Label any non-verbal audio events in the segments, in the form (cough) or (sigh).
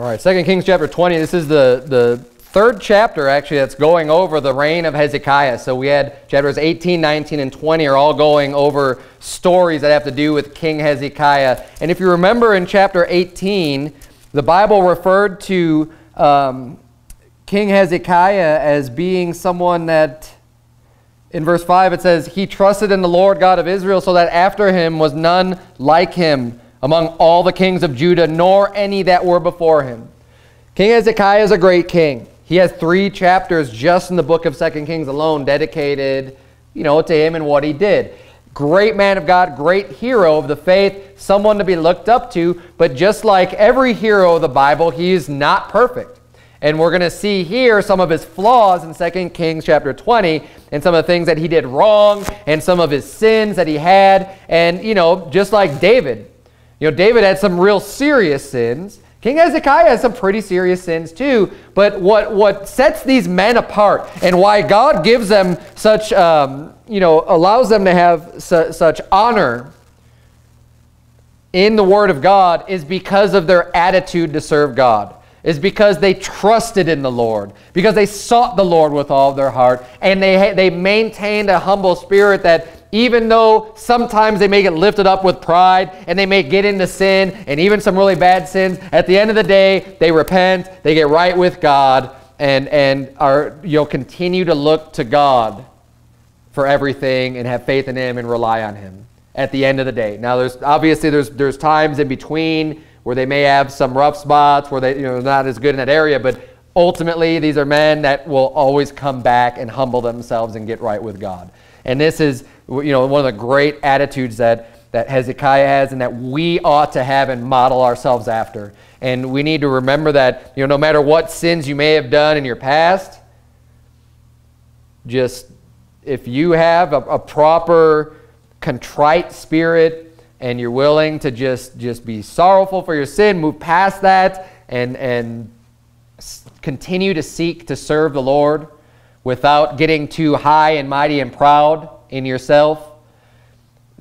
All right, 2 Kings chapter 20. This is the, the third chapter, actually, that's going over the reign of Hezekiah. So we had chapters 18, 19, and 20 are all going over stories that have to do with King Hezekiah. And if you remember in chapter 18, the Bible referred to um, King Hezekiah as being someone that, in verse 5, it says, He trusted in the Lord God of Israel so that after him was none like him among all the kings of Judah, nor any that were before him. King Hezekiah is a great king. He has three chapters just in the book of Second Kings alone dedicated, you know, to him and what he did. Great man of God, great hero of the faith, someone to be looked up to, but just like every hero of the Bible, he is not perfect. And we're going to see here some of his flaws in 2 Kings chapter 20 and some of the things that he did wrong and some of his sins that he had. And, you know, just like David, you know, David had some real serious sins. King Hezekiah has some pretty serious sins too. But what, what sets these men apart and why God gives them such, um, you know, allows them to have su such honor in the Word of God is because of their attitude to serve God. Is because they trusted in the Lord, because they sought the Lord with all their heart, and they, they maintained a humble spirit that even though sometimes they may get lifted up with pride and they may get into sin and even some really bad sins, at the end of the day, they repent, they get right with God, and, and are, you'll continue to look to God for everything and have faith in Him and rely on Him at the end of the day. Now, there's obviously there's, there's times in between where they may have some rough spots where they, you know, not as good in that area, but ultimately these are men that will always come back and humble themselves and get right with God. And this is you know, one of the great attitudes that, that Hezekiah has and that we ought to have and model ourselves after. And we need to remember that, you know, no matter what sins you may have done in your past, just if you have a, a proper contrite spirit and you're willing to just, just be sorrowful for your sin, move past that and, and continue to seek to serve the Lord without getting too high and mighty and proud, in yourself,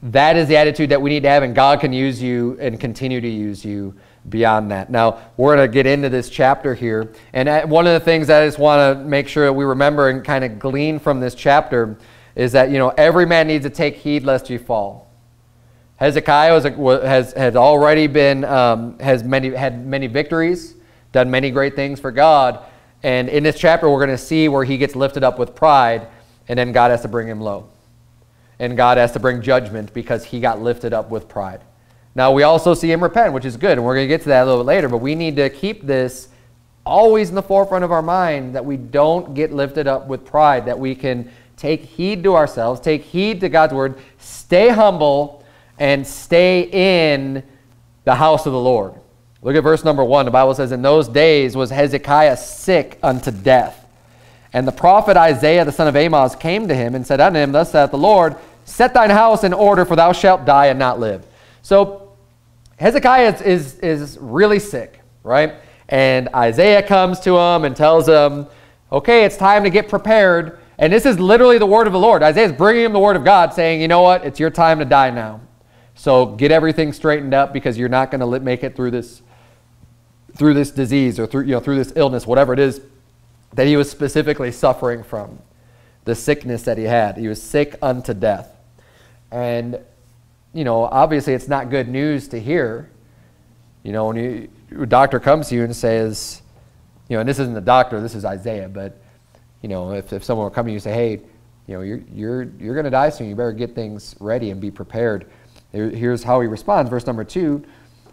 that is the attitude that we need to have, and God can use you and continue to use you beyond that. Now, we're going to get into this chapter here. And one of the things that I just want to make sure that we remember and kind of glean from this chapter is that, you know, every man needs to take heed lest you fall. Hezekiah was, has, has already been, um, has many, had many victories, done many great things for God. And in this chapter, we're going to see where he gets lifted up with pride, and then God has to bring him low and God has to bring judgment because he got lifted up with pride. Now, we also see him repent, which is good, and we're going to get to that a little bit later, but we need to keep this always in the forefront of our mind that we don't get lifted up with pride, that we can take heed to ourselves, take heed to God's word, stay humble, and stay in the house of the Lord. Look at verse number one. The Bible says, In those days was Hezekiah sick unto death. And the prophet Isaiah the son of Amoz came to him and said unto him, Thus saith the Lord, Set thine house in order, for thou shalt die and not live. So Hezekiah is, is, is really sick, right? And Isaiah comes to him and tells him, okay, it's time to get prepared. And this is literally the word of the Lord. Isaiah is bringing him the word of God, saying, you know what? It's your time to die now. So get everything straightened up because you're not going to make it through this, through this disease or through, you know, through this illness, whatever it is that he was specifically suffering from, the sickness that he had. He was sick unto death. And, you know, obviously it's not good news to hear. You know, when you, a doctor comes to you and says, you know, and this isn't the doctor, this is Isaiah, but, you know, if, if someone were coming to you and say, hey, you know, you're, you're, you're going to die soon, you better get things ready and be prepared. Here's how he responds. Verse number two,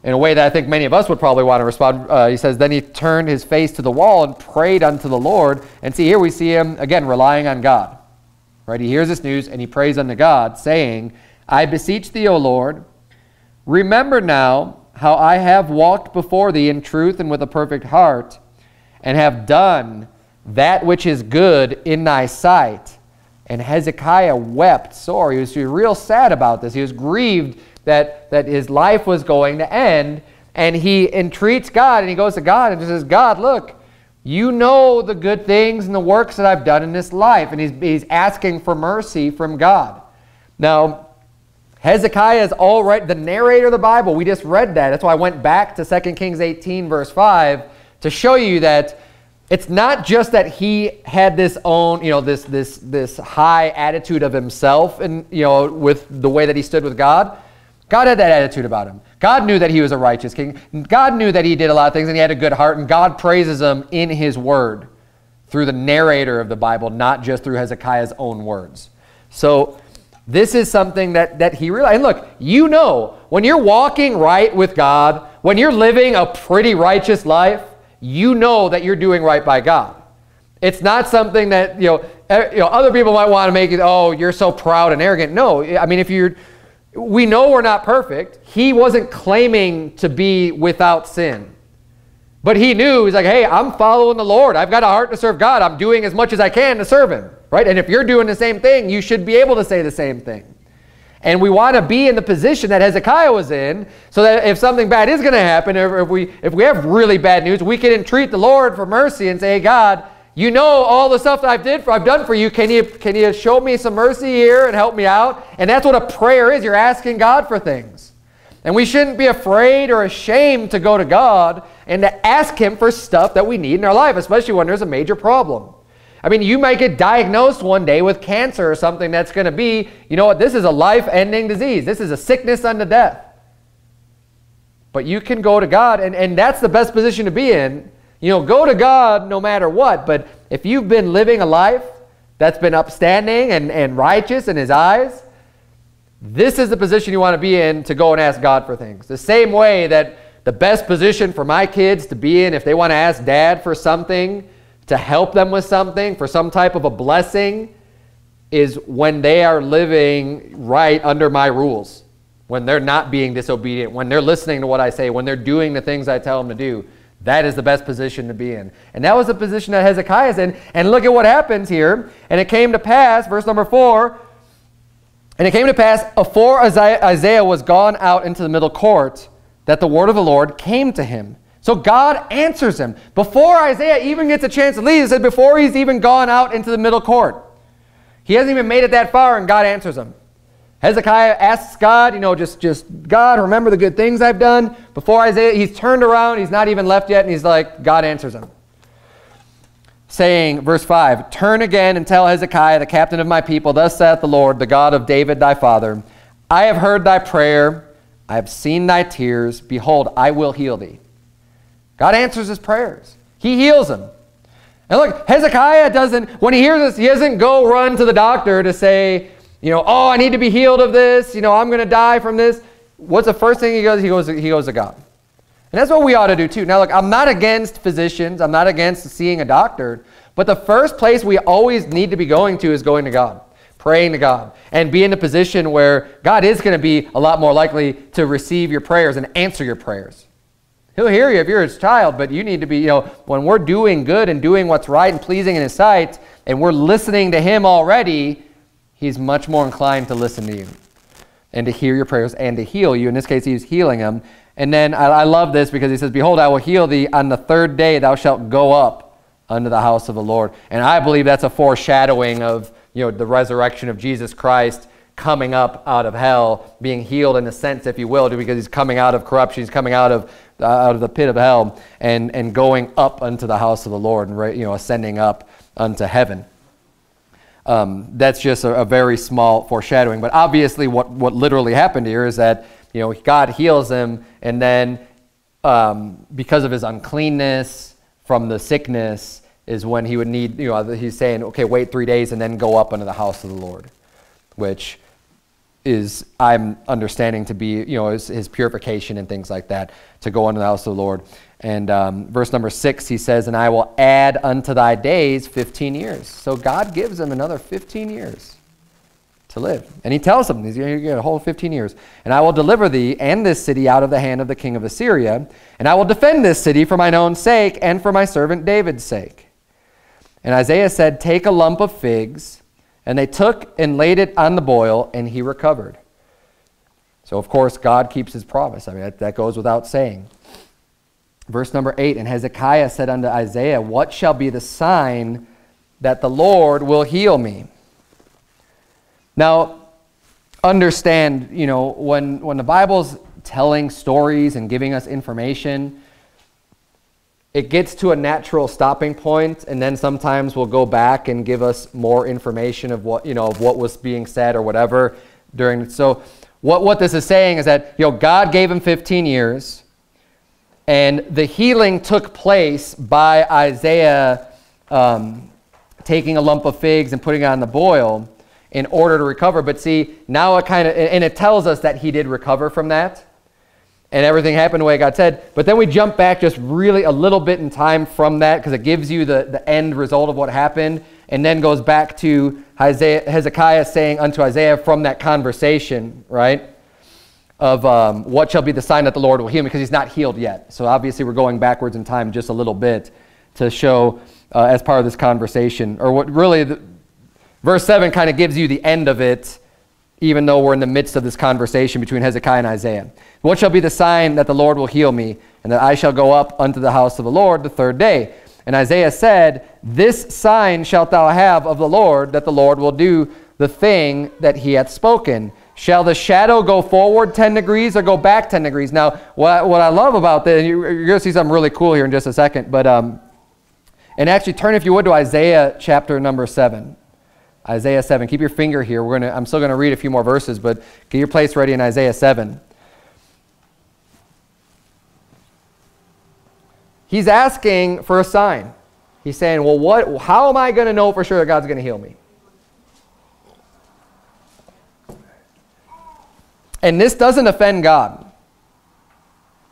in a way that I think many of us would probably want to respond. Uh, he says, Then he turned his face to the wall and prayed unto the Lord. And see, here we see him, again, relying on God. Right? He hears this news and he prays unto God, saying, I beseech thee, O Lord, remember now how I have walked before thee in truth and with a perfect heart, and have done that which is good in thy sight. And Hezekiah wept sore. He was real sad about this. He was grieved that, that his life was going to end. And he entreats God and he goes to God and says, God, look, you know the good things and the works that I've done in this life. And he's, he's asking for mercy from God. Now, Hezekiah is all right. The narrator of the Bible, we just read that. That's why I went back to 2 Kings 18, verse 5. to show you that it's not just that he had this own, you know, this this this high attitude of himself and you know with the way that he stood with God. God had that attitude about him. God knew that he was a righteous king. God knew that he did a lot of things and he had a good heart and God praises him in his word through the narrator of the Bible, not just through Hezekiah's own words. So this is something that, that he realized. And look, you know, when you're walking right with God, when you're living a pretty righteous life, you know that you're doing right by God. It's not something that, you know, you know other people might want to make it, oh, you're so proud and arrogant. No, I mean, if you're, we know we're not perfect. He wasn't claiming to be without sin. But he knew, he's like, hey, I'm following the Lord. I've got a heart to serve God. I'm doing as much as I can to serve him, right? And if you're doing the same thing, you should be able to say the same thing. And we want to be in the position that Hezekiah was in so that if something bad is going to happen, if we, if we have really bad news, we can entreat the Lord for mercy and say, hey, God, you know all the stuff that I've, did for, I've done for you. Can you, can you show me some mercy here and help me out? And that's what a prayer is. You're asking God for things. And we shouldn't be afraid or ashamed to go to God and to ask Him for stuff that we need in our life, especially when there's a major problem. I mean, you might get diagnosed one day with cancer or something that's going to be, you know what, this is a life-ending disease. This is a sickness unto death. But you can go to God, and, and that's the best position to be in. You know, go to God no matter what. But if you've been living a life that's been upstanding and, and righteous in His eyes, this is the position you want to be in to go and ask God for things. The same way that the best position for my kids to be in if they want to ask dad for something to help them with something, for some type of a blessing, is when they are living right under my rules, when they're not being disobedient, when they're listening to what I say, when they're doing the things I tell them to do. That is the best position to be in. And that was the position that Hezekiah is in. And look at what happens here. And it came to pass, verse number four, and it came to pass, before Isaiah was gone out into the middle court, that the word of the Lord came to him. So God answers him. Before Isaiah even gets a chance to leave, he said before he's even gone out into the middle court. He hasn't even made it that far, and God answers him. Hezekiah asks God, you know, just, just God, remember the good things I've done. Before Isaiah, he's turned around, he's not even left yet, and he's like, God answers him. Saying, verse 5, Turn again and tell Hezekiah, the captain of my people, Thus saith the Lord, the God of David thy father, I have heard thy prayer, I have seen thy tears. Behold, I will heal thee. God answers his prayers. He heals him. And look, Hezekiah doesn't, when he hears this, he doesn't go run to the doctor to say, you know, oh, I need to be healed of this. You know, I'm going to die from this. What's the first thing he goes? He goes, he goes to God. And that's what we ought to do too. Now, look, I'm not against physicians. I'm not against seeing a doctor. But the first place we always need to be going to is going to God, praying to God, and be in a position where God is going to be a lot more likely to receive your prayers and answer your prayers. He'll hear you if you're his child, but you need to be, you know, when we're doing good and doing what's right and pleasing in his sight, and we're listening to him already, he's much more inclined to listen to you and to hear your prayers and to heal you. In this case, he's healing him. And then I, I love this because he says, Behold, I will heal thee. On the third day thou shalt go up unto the house of the Lord. And I believe that's a foreshadowing of, you know, the resurrection of Jesus Christ coming up out of hell, being healed in a sense, if you will, because he's coming out of corruption, he's coming out of uh, out of the pit of hell, and and going up unto the house of the Lord, and you know, ascending up unto heaven. Um, that's just a, a, very small foreshadowing, but obviously, what what literally happened here is that you know God heals him, and then um, because of his uncleanness from the sickness is when he would need, you know, he's saying, okay, wait three days and then go up into the house of the Lord, which is I'm understanding to be, you know, his, his, purification and things like that to go into the house of the Lord. And um, verse number six, he says, And I will add unto thy days 15 years. So God gives him another 15 years to live. And he tells him, he's going to get a whole 15 years. And I will deliver thee and this city out of the hand of the king of Assyria. And I will defend this city for mine own sake and for my servant David's sake. And Isaiah said, Take a lump of figs and they took and laid it on the boil, and he recovered. So, of course, God keeps his promise. I mean, that, that goes without saying. Verse number 8 And Hezekiah said unto Isaiah, What shall be the sign that the Lord will heal me? Now, understand, you know, when, when the Bible's telling stories and giving us information, it gets to a natural stopping point, and then sometimes we'll go back and give us more information of what you know of what was being said or whatever during. So, what what this is saying is that you know God gave him 15 years, and the healing took place by Isaiah um, taking a lump of figs and putting it on the boil in order to recover. But see, now it kind of and it tells us that he did recover from that and everything happened the way God said. But then we jump back just really a little bit in time from that because it gives you the, the end result of what happened and then goes back to Isaiah, Hezekiah saying unto Isaiah from that conversation, right? Of um, what shall be the sign that the Lord will heal me because he's not healed yet. So obviously we're going backwards in time just a little bit to show uh, as part of this conversation. Or what really, the, verse 7 kind of gives you the end of it even though we're in the midst of this conversation between Hezekiah and Isaiah. What shall be the sign that the Lord will heal me, and that I shall go up unto the house of the Lord the third day? And Isaiah said, This sign shalt thou have of the Lord, that the Lord will do the thing that he hath spoken. Shall the shadow go forward 10 degrees or go back 10 degrees? Now, what, what I love about this, you're going to see something really cool here in just a second, but, um, and actually turn, if you would, to Isaiah chapter number 7. Isaiah 7. Keep your finger here. We're gonna, I'm still going to read a few more verses, but get your place ready in Isaiah 7. He's asking for a sign. He's saying, Well, what, how am I going to know for sure that God's going to heal me? And this doesn't offend God.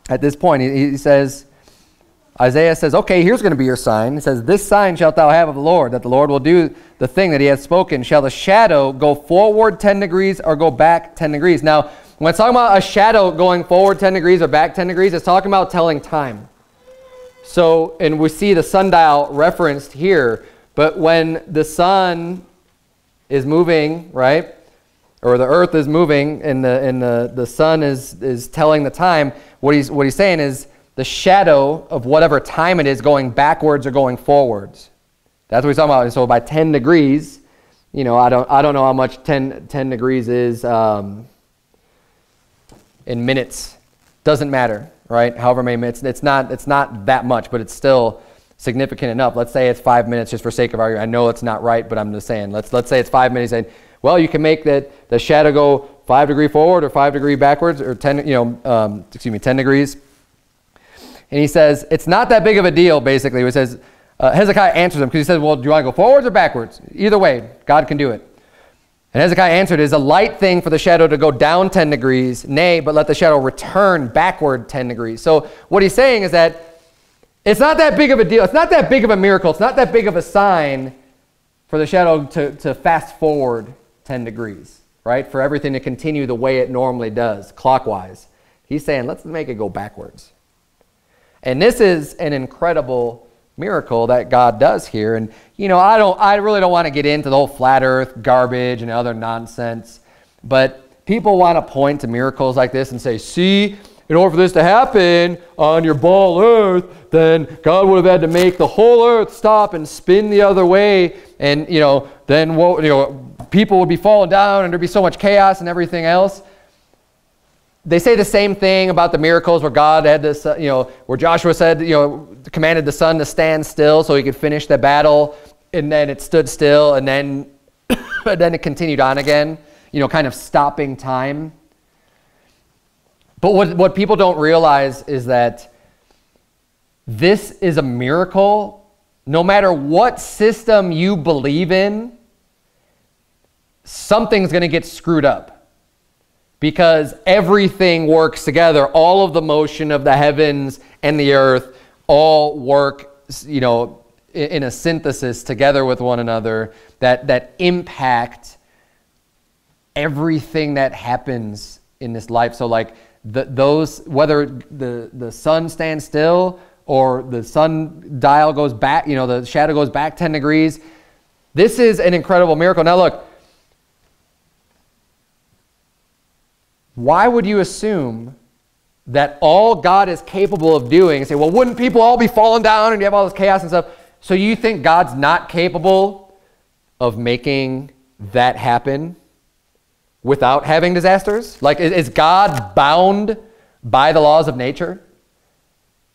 At this point, he, he says, Isaiah says, okay, here's going to be your sign. It says, This sign shalt thou have of the Lord, that the Lord will do the thing that he has spoken. Shall the shadow go forward 10 degrees or go back 10 degrees? Now, when it's talking about a shadow going forward 10 degrees or back 10 degrees, it's talking about telling time. So, and we see the sundial referenced here, but when the sun is moving, right, or the earth is moving and the, and the, the sun is, is telling the time, what he's, what he's saying is, the shadow of whatever time it is going backwards or going forwards. That's what we're talking about. And so by 10 degrees, you know, I don't, I don't know how much 10, 10 degrees is um, in minutes. Doesn't matter, right? However many minutes. It's not, it's not that much, but it's still significant enough. Let's say it's five minutes just for sake of argument. I know it's not right, but I'm just saying. Let's, let's say it's five minutes. And, well, you can make that the shadow go five degree forward or five degree backwards or 10, you know, um, excuse me, 10 degrees and he says, it's not that big of a deal, basically. He says, uh, Hezekiah answers him because he says, well, do you want to go forwards or backwards? Either way, God can do it. And Hezekiah answered, It is a light thing for the shadow to go down 10 degrees, nay, but let the shadow return backward 10 degrees. So what he's saying is that it's not that big of a deal. It's not that big of a miracle. It's not that big of a sign for the shadow to, to fast forward 10 degrees, right? For everything to continue the way it normally does, clockwise. He's saying, let's make it go backwards. And this is an incredible miracle that God does here. And you know, I don't I really don't want to get into the whole flat earth garbage and other nonsense, but people want to point to miracles like this and say, "See, in order for this to happen on your ball earth, then God would have had to make the whole earth stop and spin the other way, and you know, then what, you know, people would be falling down and there'd be so much chaos and everything else." they say the same thing about the miracles where God had this, you know, where Joshua said, you know, commanded the sun to stand still so he could finish the battle, and then it stood still, and then, (coughs) and then it continued on again, you know, kind of stopping time. But what, what people don't realize is that this is a miracle. No matter what system you believe in, something's going to get screwed up because everything works together. All of the motion of the heavens and the earth all work, you know, in a synthesis together with one another that, that impact everything that happens in this life. So like the, those, whether the, the sun stands still or the sun dial goes back, you know, the shadow goes back 10 degrees, this is an incredible miracle. Now look, why would you assume that all God is capable of doing say, well, wouldn't people all be falling down and you have all this chaos and stuff? So you think God's not capable of making that happen without having disasters? Like, is God bound by the laws of nature?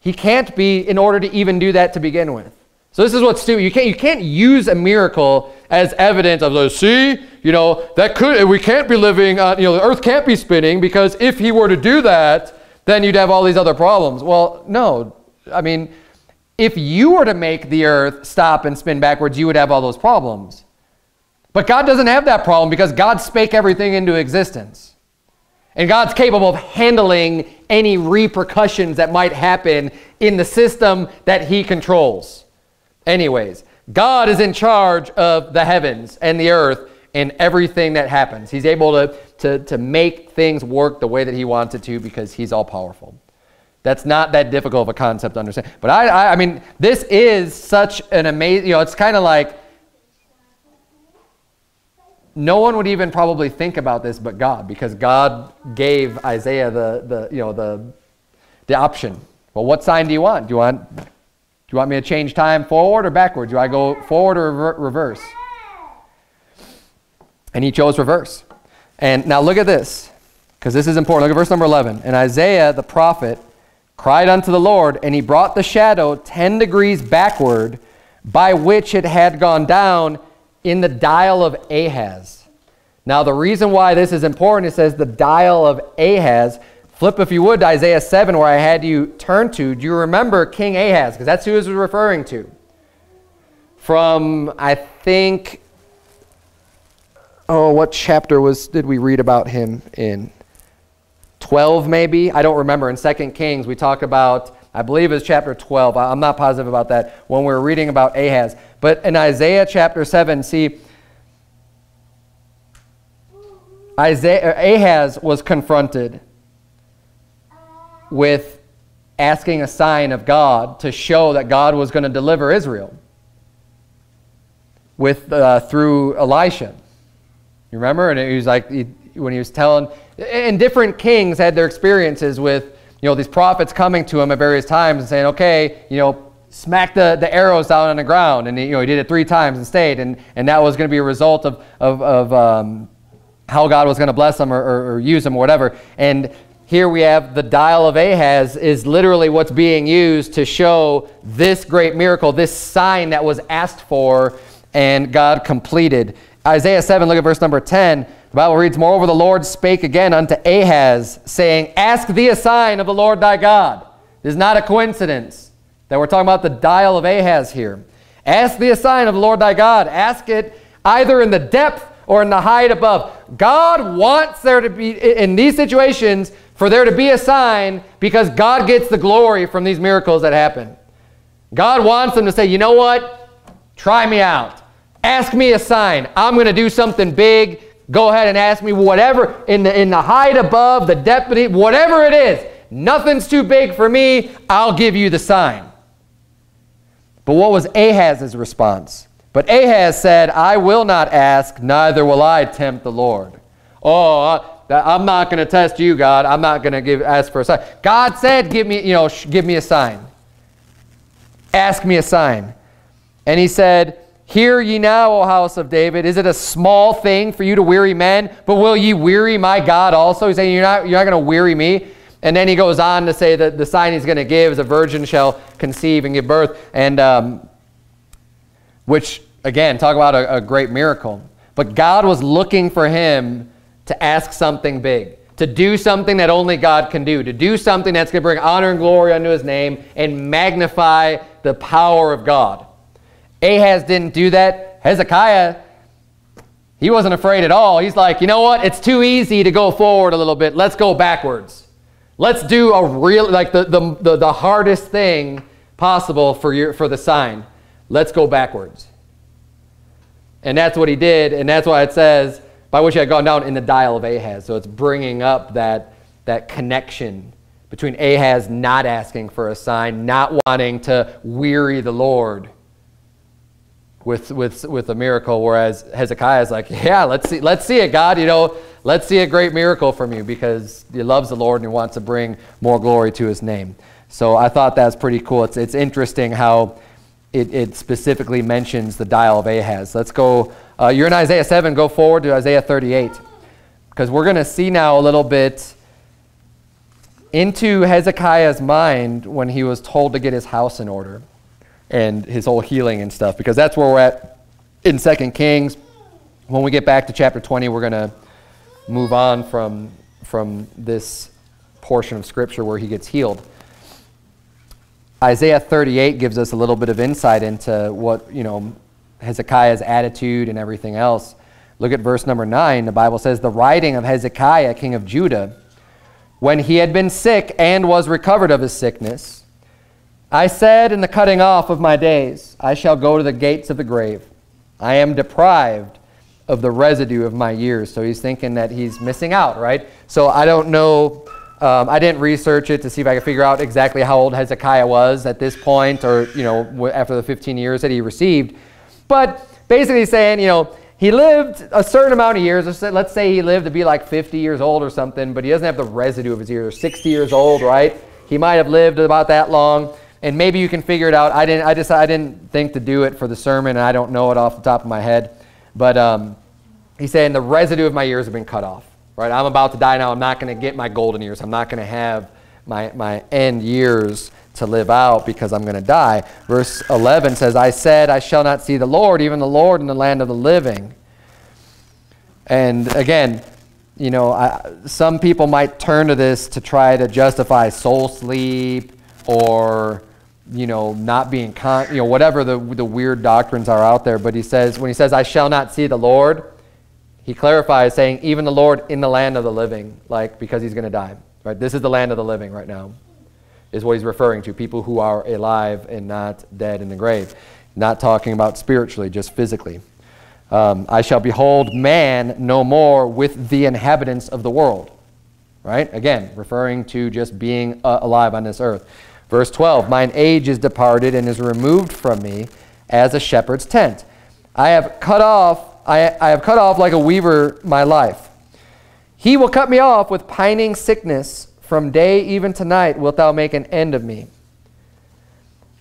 He can't be in order to even do that to begin with. So this is what's stupid. You can't, you can't use a miracle as evidence of those. See, you know, that could we can't be living on, you know, the earth can't be spinning because if he were to do that, then you'd have all these other problems. Well, no. I mean, if you were to make the earth stop and spin backwards, you would have all those problems. But God doesn't have that problem because God spake everything into existence. And God's capable of handling any repercussions that might happen in the system that he controls. Anyways, God is in charge of the heavens and the earth and everything that happens. He's able to, to, to make things work the way that he wants it to because he's all powerful. That's not that difficult of a concept to understand. But I, I, I mean, this is such an amazing, you know, it's kind of like no one would even probably think about this but God because God gave Isaiah the, the, you know, the, the option. Well, what sign do you want? Do you want, you want me to change time forward or backward? Do I go forward or reverse? And he chose reverse. And now look at this, because this is important. Look at verse number 11. And Isaiah the prophet cried unto the Lord, and he brought the shadow 10 degrees backward, by which it had gone down in the dial of Ahaz. Now, the reason why this is important, it says the dial of Ahaz. Flip, if you would, to Isaiah 7, where I had you turn to. Do you remember King Ahaz? Because that's who this was referring to. From, I think, oh, what chapter was did we read about him in? 12 maybe? I don't remember. In 2 Kings, we talk about, I believe it's chapter 12. I'm not positive about that when we we're reading about Ahaz. But in Isaiah chapter 7, see, Isaiah, Ahaz was confronted with asking a sign of God to show that God was going to deliver Israel with, uh, through Elisha. You remember? And he was like, he, when he was telling, and different kings had their experiences with, you know, these prophets coming to him at various times and saying, okay, you know, smack the, the arrows down on the ground. And he, you know, he did it three times and stayed. And, and that was going to be a result of, of, of um, how God was going to bless them or, or, or use them or whatever. And here we have the dial of Ahaz is literally what's being used to show this great miracle, this sign that was asked for and God completed. Isaiah 7, look at verse number 10. The Bible reads, Moreover, the Lord spake again unto Ahaz, saying, Ask thee a sign of the Lord thy God. This is not a coincidence that we're talking about the dial of Ahaz here. Ask thee a sign of the Lord thy God. Ask it either in the depth or in the height above. God wants there to be, in these situations, for there to be a sign because God gets the glory from these miracles that happen. God wants them to say, you know what? Try me out. Ask me a sign. I'm going to do something big. Go ahead and ask me whatever in the, in the height above, the depth, whatever it is. Nothing's too big for me. I'll give you the sign. But what was Ahaz's response? But Ahaz said, I will not ask, neither will I tempt the Lord. Oh, I'm not going to test you, God. I'm not going to give ask for a sign. God said, give me, you know, give me a sign. Ask me a sign. And he said, Hear ye now, O house of David, is it a small thing for you to weary men? But will ye weary my God also? He's saying, you're not, you're not going to weary me. And then he goes on to say that the sign he's going to give is a virgin shall conceive and give birth. And um, which, again, talk about a, a great miracle. But God was looking for him to ask something big to do something that only God can do, to do something that's going to bring honor and glory unto his name and magnify the power of God. Ahaz didn't do that. Hezekiah, he wasn't afraid at all. He's like, you know what? It's too easy to go forward a little bit. Let's go backwards. Let's do a real, like the, the, the, the hardest thing possible for, your, for the sign. Let's go backwards. And that's what he did. And that's why it says, by which he had gone down in the dial of Ahaz. So it's bringing up that, that connection between Ahaz not asking for a sign, not wanting to weary the Lord with, with, with a miracle, whereas Hezekiah is like, yeah, let's see, let's see it, God. You know, let's see a great miracle from you because he loves the Lord and he wants to bring more glory to his name. So I thought that's pretty cool. It's, it's interesting how it, it specifically mentions the dial of Ahaz. Let's go, uh, you're in Isaiah 7, go forward to Isaiah 38. Because we're going to see now a little bit into Hezekiah's mind when he was told to get his house in order and his whole healing and stuff, because that's where we're at in Second Kings. When we get back to chapter 20, we're going to move on from, from this portion of Scripture where he gets healed. Isaiah 38 gives us a little bit of insight into what, you know, Hezekiah's attitude and everything else. Look at verse number 9. The Bible says, The writing of Hezekiah, king of Judah, when he had been sick and was recovered of his sickness, I said in the cutting off of my days, I shall go to the gates of the grave. I am deprived of the residue of my years. So he's thinking that he's missing out, right? So I don't know. Um, I didn't research it to see if I could figure out exactly how old Hezekiah was at this point or, you know, after the 15 years that he received. But basically saying, you know, he lived a certain amount of years. Let's say he lived to be like 50 years old or something, but he doesn't have the residue of his years. 60 years old, right? He might have lived about that long, and maybe you can figure it out. I didn't. I just. I didn't think to do it for the sermon, and I don't know it off the top of my head. But um, he's saying the residue of my years have been cut off. Right? I'm about to die now. I'm not going to get my golden years. I'm not going to have my my end years to live out because I'm going to die. Verse 11 says, I said, I shall not see the Lord, even the Lord in the land of the living. And again, you know, I, some people might turn to this to try to justify soul sleep or, you know, not being, con- you know, whatever the, the weird doctrines are out there. But he says, when he says, I shall not see the Lord, he clarifies saying, even the Lord in the land of the living, like, because he's going to die. Right? This is the land of the living right now is what he's referring to people who are alive and not dead in the grave. Not talking about spiritually, just physically. Um, I shall behold man no more with the inhabitants of the world. Right? Again, referring to just being uh, alive on this earth. Verse 12 Mine age is departed and is removed from me as a shepherd's tent. I have cut off, I, I have cut off like a weaver my life. He will cut me off with pining sickness from day even to night wilt thou make an end of me.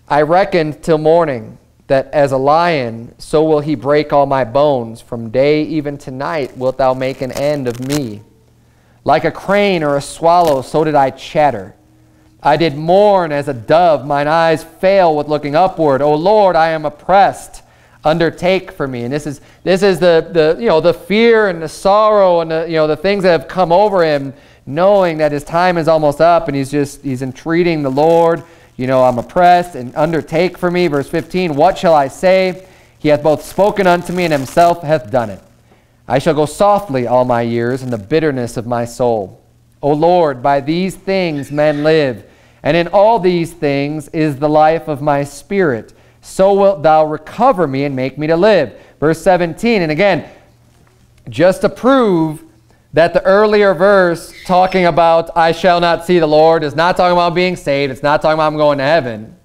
I reckoned till morning that as a lion, so will he break all my bones. From day even to night wilt thou make an end of me. Like a crane or a swallow, so did I chatter. I did mourn as a dove. Mine eyes fail with looking upward. O Lord, I am oppressed. Undertake for me. And this is this is the, the you know the fear and the sorrow and the you know the things that have come over him knowing that his time is almost up and he's just, he's entreating the Lord, you know, I'm oppressed and undertake for me. Verse 15, what shall I say? He hath both spoken unto me and himself hath done it. I shall go softly all my years in the bitterness of my soul. O Lord, by these things men live, and in all these things is the life of my spirit. So wilt thou recover me and make me to live. Verse 17, and again, just to prove that the earlier verse talking about I shall not see the Lord is not talking about being saved. It's not talking about I'm going to heaven.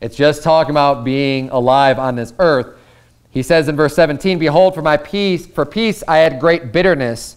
It's just talking about being alive on this earth. He says in verse 17, Behold, for my peace, for peace I had great bitterness,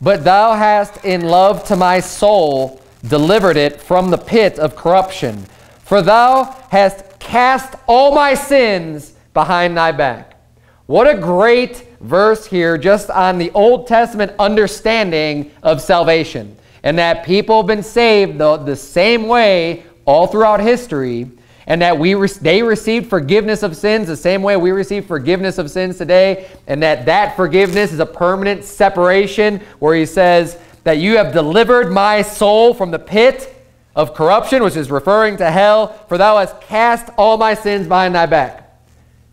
but thou hast in love to my soul delivered it from the pit of corruption. For thou hast cast all my sins behind thy back. What a great verse here just on the Old Testament understanding of salvation. And that people have been saved the, the same way all throughout history. And that we they received forgiveness of sins the same way we receive forgiveness of sins today. And that that forgiveness is a permanent separation where he says that you have delivered my soul from the pit of corruption, which is referring to hell, for thou hast cast all my sins behind thy back.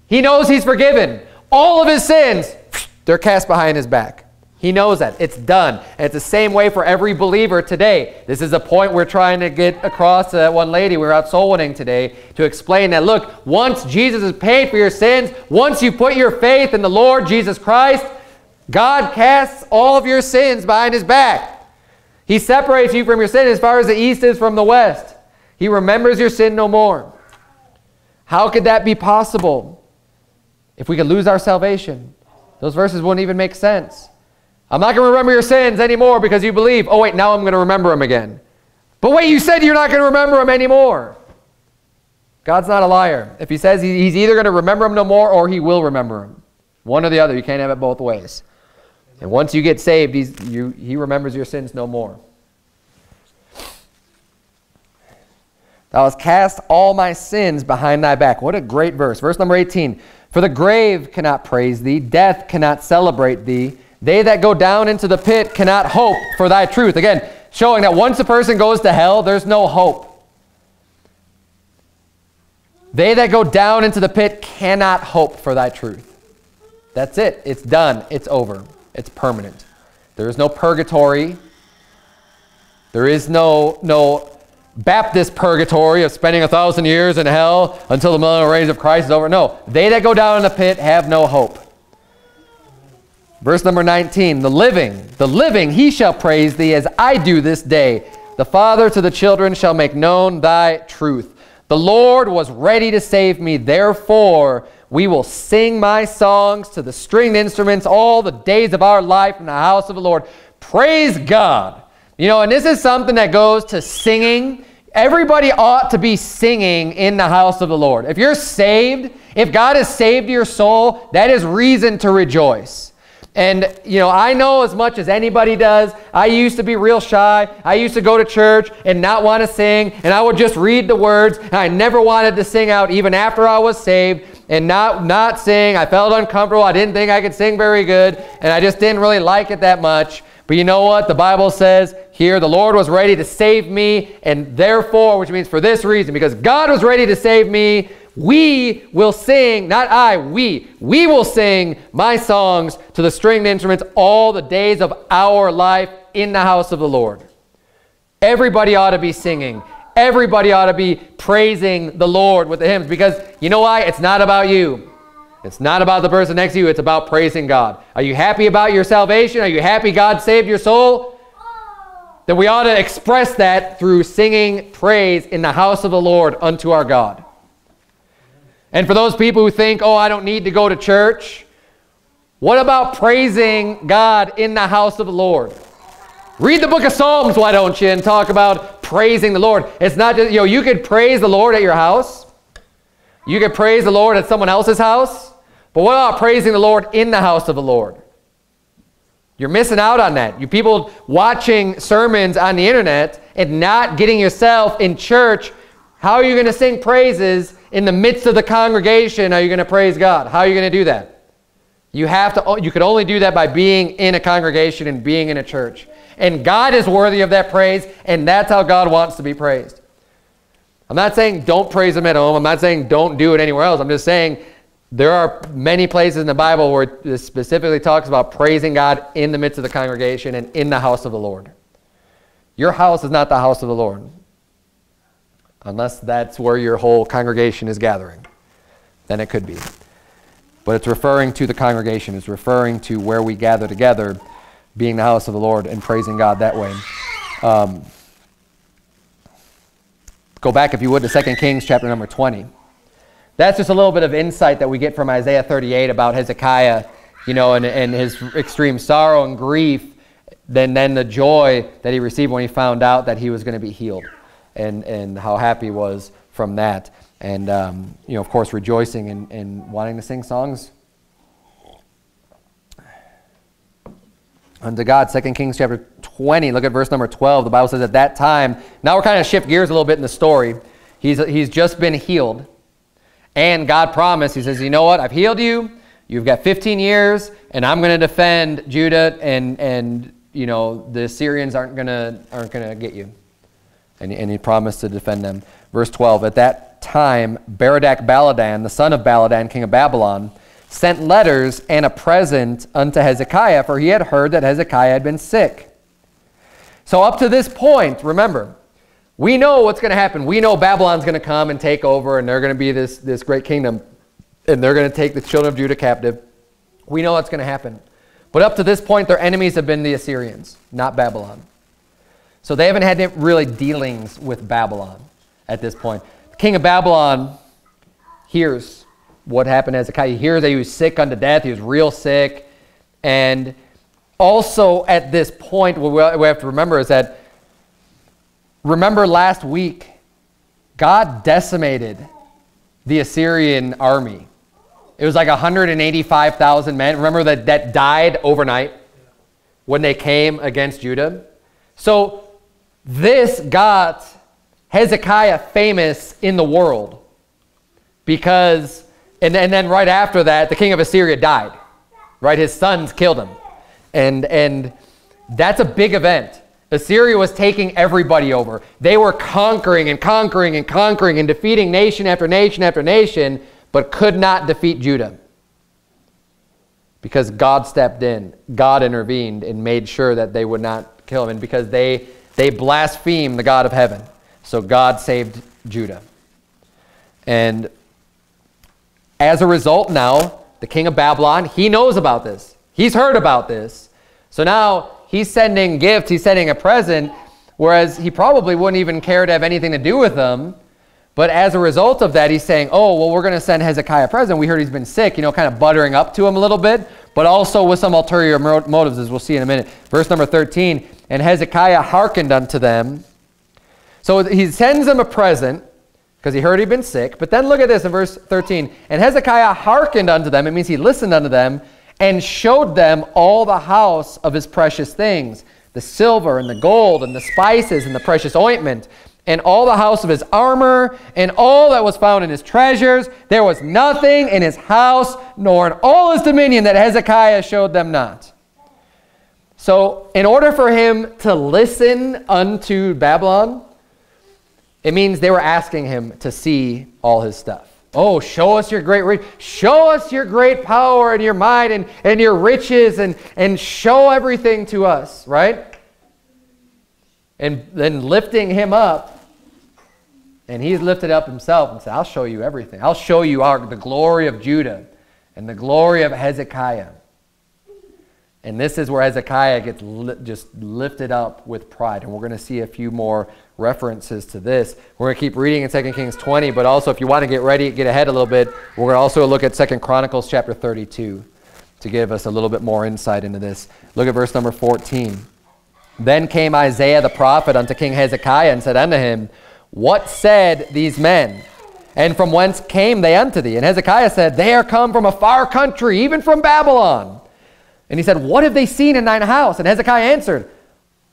He knows he's forgiven. All of his sins, (sniffs) they're cast behind his back. He knows that. It's done. And it's the same way for every believer today. This is a point we're trying to get across to that one lady. We were out soul winning today to explain that, look, once Jesus has paid for your sins, once you put your faith in the Lord Jesus Christ, God casts all of your sins behind his back. He separates you from your sin as far as the east is from the west. He remembers your sin no more. How could that be possible? If we could lose our salvation, those verses wouldn't even make sense. I'm not going to remember your sins anymore because you believe. Oh, wait, now I'm going to remember them again. But wait, you said you're not going to remember them anymore. God's not a liar. If he says he's either going to remember them no more or he will remember them. One or the other. You can't have it both ways. And once you get saved, he's, you, he remembers your sins no more. Thou hast cast all my sins behind thy back. What a great verse. Verse number 18. For the grave cannot praise thee, death cannot celebrate thee. They that go down into the pit cannot hope for thy truth. Again, showing that once a person goes to hell, there's no hope. They that go down into the pit cannot hope for thy truth. That's it. It's done. It's over. It's permanent. There is no purgatory. There is no, no Baptist purgatory of spending a thousand years in hell until the millennial reign of Christ is over. No, they that go down in the pit have no hope. Verse number 19, the living, the living, he shall praise thee as I do this day. The Father to the children shall make known thy truth. The Lord was ready to save me, therefore we will sing my songs to the stringed instruments all the days of our life in the house of the Lord. Praise God. You know, and this is something that goes to singing. Everybody ought to be singing in the house of the Lord. If you're saved, if God has saved your soul, that is reason to rejoice. And, you know, I know as much as anybody does. I used to be real shy. I used to go to church and not want to sing. And I would just read the words. And I never wanted to sing out even after I was saved and not, not sing. I felt uncomfortable. I didn't think I could sing very good. And I just didn't really like it that much. But you know what? The Bible says here, the Lord was ready to save me, and therefore, which means for this reason, because God was ready to save me, we will sing, not I, we, we will sing my songs to the stringed instruments all the days of our life in the house of the Lord. Everybody ought to be singing. Everybody ought to be praising the Lord with the hymns because you know why? It's not about you. It's not about the person next to you. It's about praising God. Are you happy about your salvation? Are you happy God saved your soul? Then we ought to express that through singing praise in the house of the Lord unto our God. And for those people who think, oh, I don't need to go to church, what about praising God in the house of the Lord? Read the book of Psalms, why don't you, and talk about praising the Lord. It's not just, you know, you could praise the Lord at your house. You could praise the Lord at someone else's house. But what about praising the Lord in the house of the Lord? You're missing out on that. You people watching sermons on the internet and not getting yourself in church. How are you going to sing praises in the midst of the congregation? Are you going to praise God? How are you going to do that? You have to. You could only do that by being in a congregation and being in a church. And God is worthy of that praise, and that's how God wants to be praised. I'm not saying don't praise Him at home. I'm not saying don't do it anywhere else. I'm just saying there are many places in the Bible where it specifically talks about praising God in the midst of the congregation and in the house of the Lord. Your house is not the house of the Lord. Unless that's where your whole congregation is gathering. Then it could be. But it's referring to the congregation. It's referring to where we gather together, being the house of the Lord and praising God that way. Um, go back, if you would, to 2 Kings chapter number 20. That's just a little bit of insight that we get from Isaiah 38 about Hezekiah, you know, and, and his extreme sorrow and grief, then, then the joy that he received when he found out that he was going to be healed and, and how happy he was from that. And, um, you know, of course, rejoicing and, and wanting to sing songs unto God. 2 Kings chapter 20, look at verse number 12. The Bible says at that time, now we're kind of shift gears a little bit in the story. He's, he's just been healed. And God promised, he says, you know what? I've healed you. You've got 15 years, and I'm going to defend Judah, and, and you know, the Syrians aren't going to aren't gonna get you. And, and he promised to defend them. Verse 12, at that time, Berodach Baladan, the son of Baladan, king of Babylon, sent letters and a present unto Hezekiah, for he had heard that Hezekiah had been sick. So up to this point, remember, we know what's going to happen. We know Babylon's going to come and take over, and they're going to be this, this great kingdom, and they're going to take the children of Judah captive. We know what's going to happen. But up to this point, their enemies have been the Assyrians, not Babylon. So they haven't had really dealings with Babylon at this point. The king of Babylon hears what happened to Hezekiah. He hears that he was sick unto death. He was real sick. And also at this point, what we have to remember is that Remember last week, God decimated the Assyrian army. It was like 185,000 men. Remember that that died overnight when they came against Judah? So this got Hezekiah famous in the world because, and, and then right after that, the king of Assyria died, right? His sons killed him. And, and that's a big event. Assyria was taking everybody over. They were conquering and conquering and conquering and defeating nation after nation after nation, but could not defeat Judah. Because God stepped in, God intervened and made sure that they would not kill him. And because they, they blasphemed the God of heaven. So God saved Judah. And as a result, now, the king of Babylon, he knows about this. He's heard about this. So now he's sending gifts, he's sending a present, whereas he probably wouldn't even care to have anything to do with them. But as a result of that, he's saying, oh, well, we're going to send Hezekiah a present. We heard he's been sick, you know, kind of buttering up to him a little bit, but also with some ulterior motives, as we'll see in a minute. Verse number 13, and Hezekiah hearkened unto them. So he sends them a present because he heard he'd been sick. But then look at this in verse 13. And Hezekiah hearkened unto them. It means he listened unto them and showed them all the house of his precious things, the silver and the gold and the spices and the precious ointment, and all the house of his armor, and all that was found in his treasures. There was nothing in his house, nor in all his dominion that Hezekiah showed them not. So, in order for him to listen unto Babylon, it means they were asking him to see all his stuff. Oh, show us your great show us your great power and your might and, and your riches and, and show everything to us, right? And then lifting him up, and he's lifted up himself and said, I'll show you everything. I'll show you our, the glory of Judah and the glory of Hezekiah. And this is where Hezekiah gets li just lifted up with pride. And we're going to see a few more references to this. We're going to keep reading in 2 Kings 20, but also if you want to get ready, get ahead a little bit, we're going to also look at 2 Chronicles chapter 32 to give us a little bit more insight into this. Look at verse number 14. Then came Isaiah the prophet unto King Hezekiah and said unto him, What said these men? And from whence came they unto thee? And Hezekiah said, They are come from a far country, even from Babylon. And he said, What have they seen in thine house? And Hezekiah answered,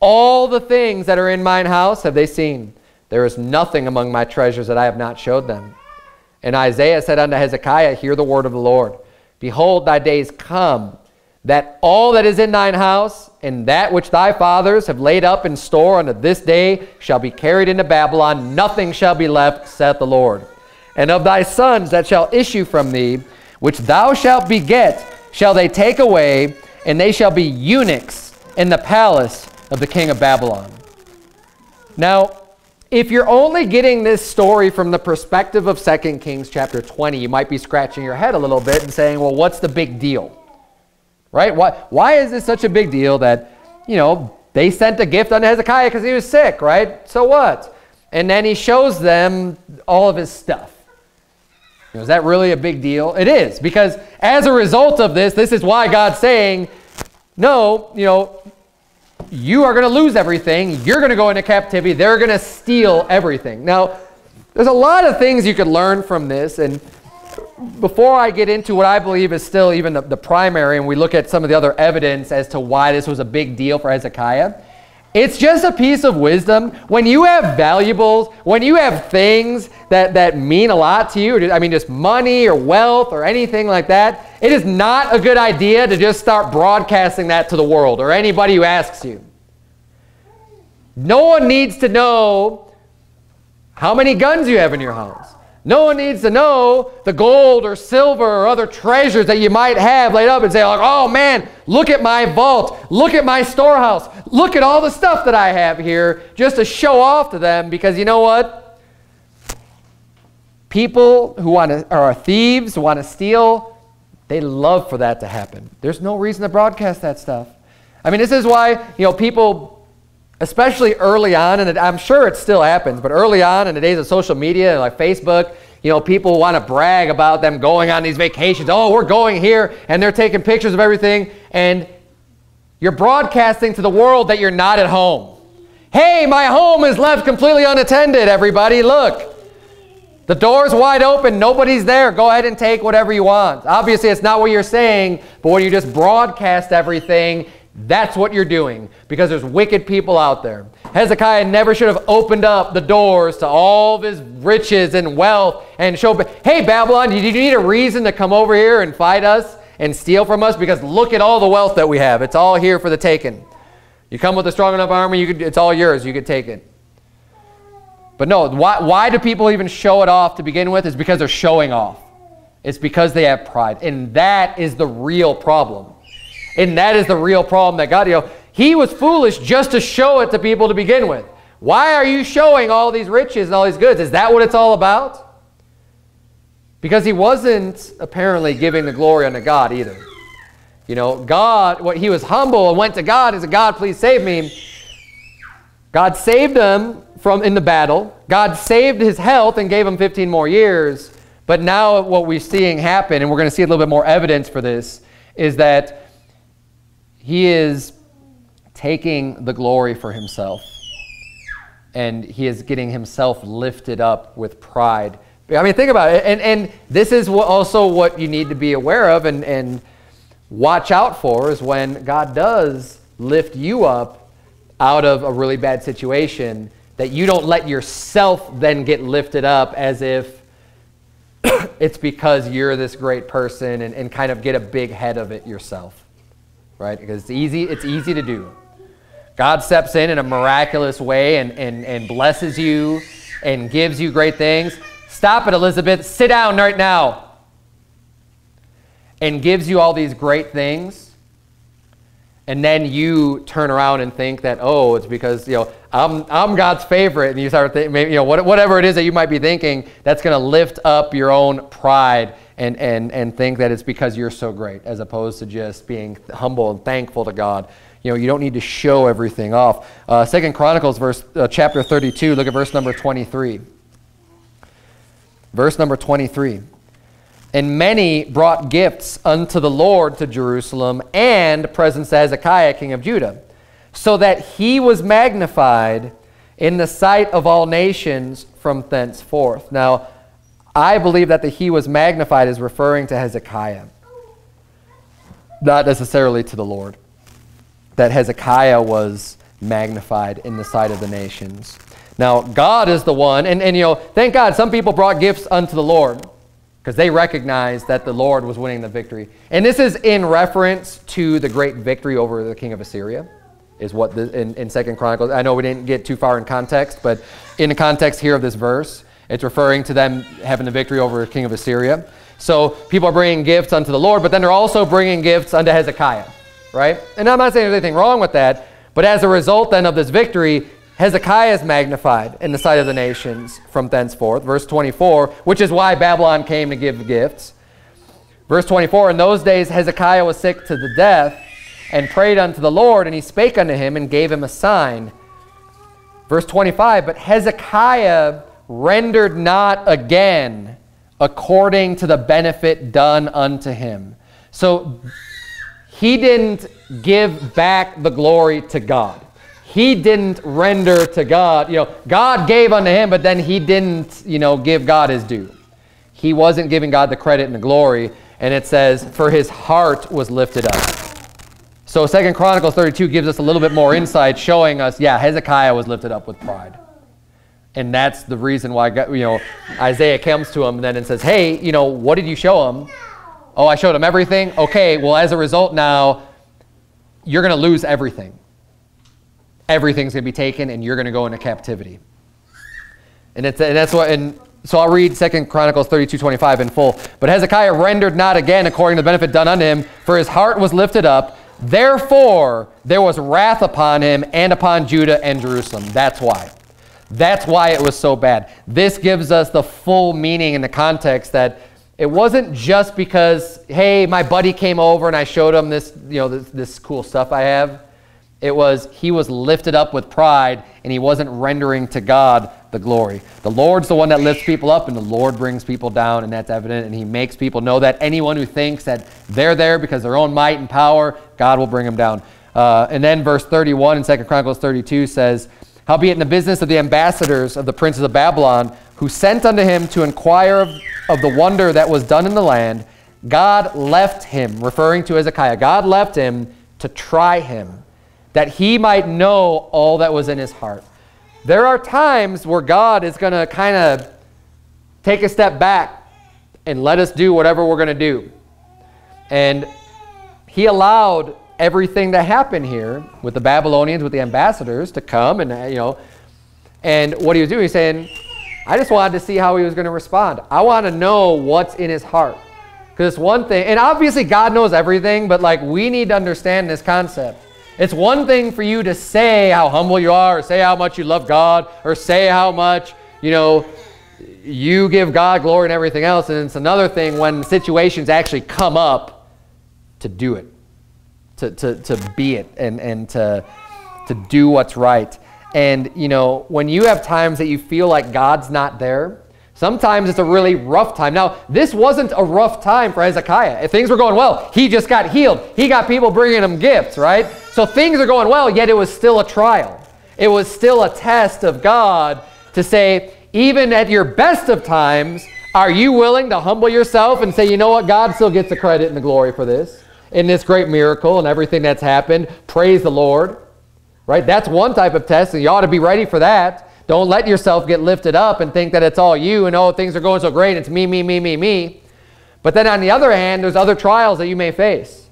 all the things that are in mine house have they seen. There is nothing among my treasures that I have not showed them. And Isaiah said unto Hezekiah, Hear the word of the Lord. Behold, thy days come, that all that is in thine house, and that which thy fathers have laid up in store unto this day, shall be carried into Babylon. Nothing shall be left, saith the Lord. And of thy sons that shall issue from thee, which thou shalt beget, shall they take away, and they shall be eunuchs in the palace of the king of Babylon. Now, if you're only getting this story from the perspective of 2 Kings chapter 20, you might be scratching your head a little bit and saying, well, what's the big deal? Right? Why, why is this such a big deal that, you know, they sent a gift unto Hezekiah because he was sick, right? So what? And then he shows them all of his stuff. You know, is that really a big deal? It is, because as a result of this, this is why God's saying, no, you know, you are going to lose everything. You're going to go into captivity. They're going to steal everything. Now, there's a lot of things you could learn from this. And before I get into what I believe is still even the, the primary, and we look at some of the other evidence as to why this was a big deal for Hezekiah, it's just a piece of wisdom. When you have valuables, when you have things that, that mean a lot to you, I mean, just money or wealth or anything like that, it is not a good idea to just start broadcasting that to the world or anybody who asks you. No one needs to know how many guns you have in your house. No one needs to know the gold or silver or other treasures that you might have laid up and say, like, oh man, look at my vault. Look at my storehouse. Look at all the stuff that I have here just to show off to them because you know what? People who want to, are thieves, who want to steal, they love for that to happen. There's no reason to broadcast that stuff. I mean, this is why, you know, people, especially early on, and I'm sure it still happens, but early on in the days of social media, like Facebook, you know, people want to brag about them going on these vacations. Oh, we're going here, and they're taking pictures of everything, and you're broadcasting to the world that you're not at home. Hey, my home is left completely unattended, everybody. Look. The door's wide open. Nobody's there. Go ahead and take whatever you want. Obviously, it's not what you're saying, but when you just broadcast everything, That's what you're doing because there's wicked people out there. Hezekiah never should have opened up the doors to all of his riches and wealth and show, hey, Babylon, did you need a reason to come over here and fight us and steal from us? Because look at all the wealth that we have. It's all here for the taking. You come with a strong enough army, you could, it's all yours. You could take it. But no, why, why do people even show it off to begin with? Is because they're showing off. It's because they have pride. And that is the real problem. And that is the real problem that God, you he was foolish just to show it to people to begin with. Why are you showing all these riches and all these goods? Is that what it's all about? Because he wasn't apparently giving the glory unto God either. You know, God, what he was humble and went to God and said, God, please save me. God saved him from in the battle. God saved his health and gave him 15 more years. But now what we're seeing happen, and we're going to see a little bit more evidence for this, is that he is taking the glory for himself. And he is getting himself lifted up with pride. I mean, think about it. And, and this is also what you need to be aware of and, and watch out for is when God does lift you up out of a really bad situation, that you don't let yourself then get lifted up as if (coughs) it's because you're this great person and, and kind of get a big head of it yourself right? Because it's easy, it's easy to do. God steps in in a miraculous way and, and, and blesses you and gives you great things. Stop it, Elizabeth. Sit down right now. And gives you all these great things. And then you turn around and think that, oh, it's because, you know, I'm, I'm God's favorite. And you start thinking, you know, whatever it is that you might be thinking, that's going to lift up your own pride and, and, and think that it's because you're so great, as opposed to just being humble and thankful to God. You know, you don't need to show everything off. Uh, Second Chronicles, verse uh, chapter 32. Look at verse number 23. Verse number 23. And many brought gifts unto the Lord to Jerusalem and presents to Hezekiah, king of Judah, so that he was magnified in the sight of all nations from thenceforth. Now, I believe that the he was magnified is referring to Hezekiah, not necessarily to the Lord. That Hezekiah was magnified in the sight of the nations. Now, God is the one, and, and you know, thank God some people brought gifts unto the Lord because they recognized that the Lord was winning the victory. And this is in reference to the great victory over the king of Assyria, is what the, in, in Second Chronicles. I know we didn't get too far in context, but in the context here of this verse, it's referring to them having the victory over the king of Assyria. So people are bringing gifts unto the Lord, but then they're also bringing gifts unto Hezekiah, right? And I'm not saying there's anything wrong with that, but as a result then of this victory, Hezekiah is magnified in the sight of the nations from thenceforth. Verse 24, which is why Babylon came to give gifts. Verse 24, in those days Hezekiah was sick to the death and prayed unto the Lord, and he spake unto him and gave him a sign. Verse 25, but Hezekiah rendered not again according to the benefit done unto him. So he didn't give back the glory to God. He didn't render to God. You know, God gave unto him, but then he didn't, you know, give God his due. He wasn't giving God the credit and the glory. And it says, for his heart was lifted up. So Second Chronicles 32 gives us a little bit more insight showing us, yeah, Hezekiah was lifted up with pride. And that's the reason why, you know, Isaiah comes to him then and says, hey, you know, what did you show him? Oh, I showed him everything? Okay, well, as a result now, you're going to lose everything. Everything's going to be taken and you're going to go into captivity. And, it's, and that's what, and so I'll read 2 Chronicles 32, 25 in full. But Hezekiah rendered not again according to the benefit done unto him, for his heart was lifted up. Therefore, there was wrath upon him and upon Judah and Jerusalem. That's why. That's why it was so bad. This gives us the full meaning and the context that it wasn't just because, hey, my buddy came over and I showed him this, you know, this, this cool stuff I have. It was he was lifted up with pride and he wasn't rendering to God the glory. The Lord's the one that lifts people up and the Lord brings people down and that's evident and he makes people know that anyone who thinks that they're there because their own might and power, God will bring them down. Uh, and then verse 31 in 2 Chronicles 32 says, Howbeit in the business of the ambassadors of the princes of Babylon, who sent unto him to inquire of, of the wonder that was done in the land, God left him, referring to Hezekiah, God left him to try him, that he might know all that was in his heart. There are times where God is going to kind of take a step back and let us do whatever we're going to do. And he allowed everything that happened here with the Babylonians, with the ambassadors to come and, you know, and what he was doing, he's saying, I just wanted to see how he was going to respond. I want to know what's in his heart. Because it's one thing, and obviously God knows everything, but like we need to understand this concept. It's one thing for you to say how humble you are, or say how much you love God, or say how much, you know, you give God glory and everything else. And it's another thing when situations actually come up to do it, to, to, to be it, and, and to, to do what's right. And, you know, when you have times that you feel like God's not there, sometimes it's a really rough time. Now, this wasn't a rough time for Hezekiah. If things were going well, he just got healed. He got people bringing him gifts, right? So things are going well, yet it was still a trial. It was still a test of God to say, even at your best of times, are you willing to humble yourself and say, you know what, God still gets the credit and the glory for this, in this great miracle and everything that's happened. Praise the Lord. Right? That's one type of test, and you ought to be ready for that. Don't let yourself get lifted up and think that it's all you and oh, things are going so great. It's me, me, me, me, me. But then on the other hand, there's other trials that you may face.